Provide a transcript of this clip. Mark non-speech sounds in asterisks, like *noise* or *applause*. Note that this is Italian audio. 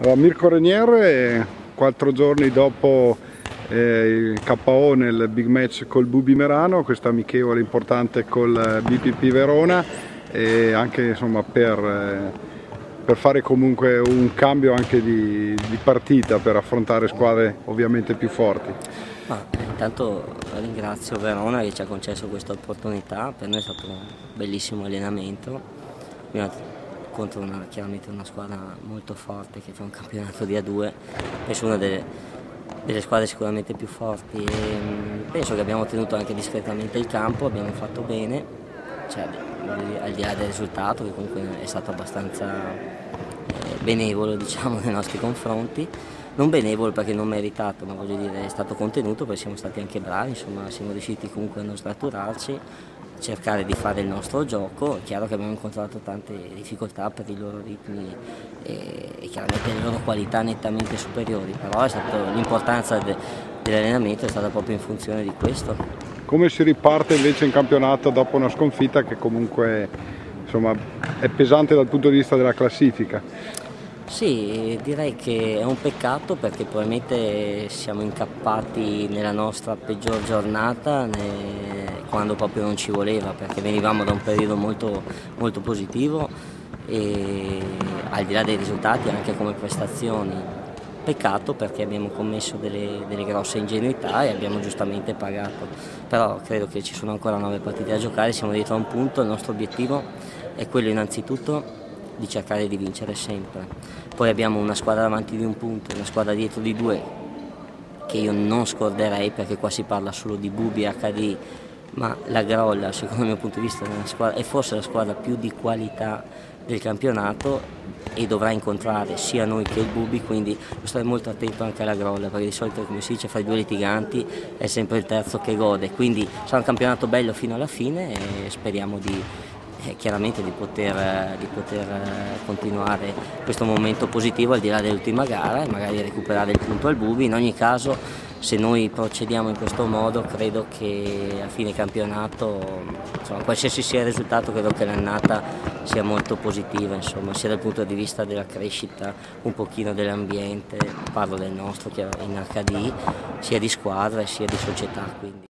Allora, Mirko Renier, quattro giorni dopo eh, il KO nel big match col Bubi Merano, questa amichevole importante col BPP Verona e anche insomma, per, eh, per, fare comunque un cambio anche di, di, partita per affrontare squadre ovviamente più forti. Ma, intanto ringrazio Verona che ci ha concesso questa opportunità, per noi è stato un bellissimo allenamento contro una, chiaramente una squadra molto forte che fa un campionato di A2, penso una delle, delle squadre sicuramente più forti e mm, penso che abbiamo tenuto anche discretamente il campo, abbiamo fatto bene, cioè, al di là del risultato che comunque è stato abbastanza eh, benevolo diciamo, *laughs* nei nostri confronti, non benevolo perché non meritato, ma voglio dire è stato contenuto perché siamo stati anche bravi, insomma siamo riusciti comunque a non straturarci cercare di fare il nostro gioco, è chiaro che abbiamo incontrato tante difficoltà per i loro ritmi e, e chiaramente le loro qualità nettamente superiori, però l'importanza de, dell'allenamento è stata proprio in funzione di questo. Come si riparte invece in campionato dopo una sconfitta che comunque insomma, è pesante dal punto di vista della classifica? Sì, direi che è un peccato perché probabilmente siamo incappati nella nostra peggior giornata quando proprio non ci voleva perché venivamo da un periodo molto, molto positivo e al di là dei risultati anche come prestazioni. Peccato perché abbiamo commesso delle, delle grosse ingenuità e abbiamo giustamente pagato, però credo che ci sono ancora nove partite da giocare, siamo dietro a un punto, il nostro obiettivo è quello innanzitutto di cercare di vincere sempre. Poi abbiamo una squadra davanti di un punto, una squadra dietro di due, che io non scorderei perché qua si parla solo di Bubi HD, ma la Grolla secondo il mio punto di vista è, squadra, è forse la squadra più di qualità del campionato e dovrà incontrare sia noi che il Bubi, quindi devo stare molto attento anche alla Grolla, perché di solito come si dice fra i due litiganti è sempre il terzo che gode, quindi sarà un campionato bello fino alla fine e speriamo di, eh, chiaramente di poter, di poter, eh, continuare questo momento positivo al di là dell'ultima gara e magari recuperare il punto al Bubi. In ogni caso se noi procediamo in questo modo credo che a fine campionato, insomma, qualsiasi sia il risultato, credo che l'annata sia molto positiva, insomma, sia dal punto di vista della crescita un pochino dell'ambiente, parlo del nostro che in HD, sia di squadra sia di società. Quindi.